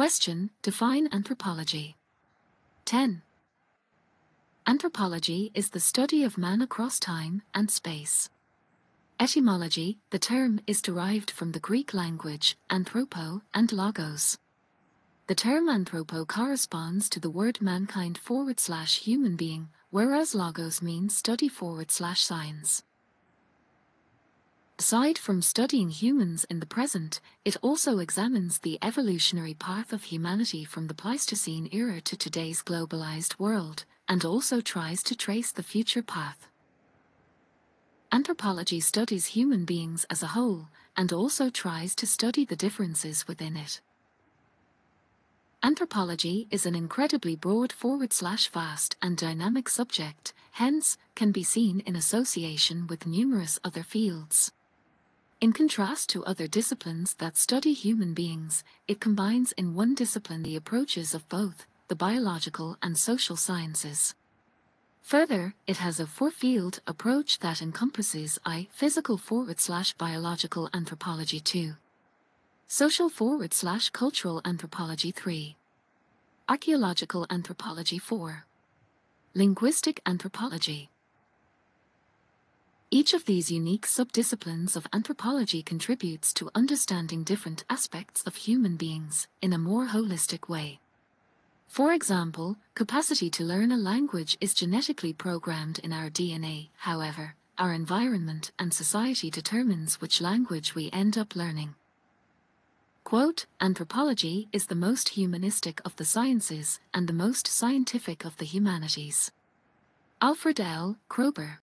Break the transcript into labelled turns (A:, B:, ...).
A: Question Define anthropology. 10. Anthropology is the study of man across time and space. Etymology The term is derived from the Greek language anthropo and logos. The term anthropo corresponds to the word mankind forward slash human being, whereas logos means study forward slash science. Aside from studying humans in the present, it also examines the evolutionary path of humanity from the Pleistocene era to today's globalized world, and also tries to trace the future path. Anthropology studies human beings as a whole, and also tries to study the differences within it. Anthropology is an incredibly broad forward slash vast and dynamic subject, hence, can be seen in association with numerous other fields. In contrast to other disciplines that study human beings, it combines in one discipline the approaches of both the biological and social sciences. Further, it has a four-field approach that encompasses I physical forward slash biological anthropology 2, social forward slash cultural anthropology 3, archaeological anthropology 4, linguistic anthropology. Each of these unique subdisciplines of anthropology contributes to understanding different aspects of human beings in a more holistic way. For example, capacity to learn a language is genetically programmed in our DNA, however, our environment and society determines which language we end up learning. Quote, anthropology is the most humanistic of the sciences and the most scientific of the humanities. Alfred L. Kroeber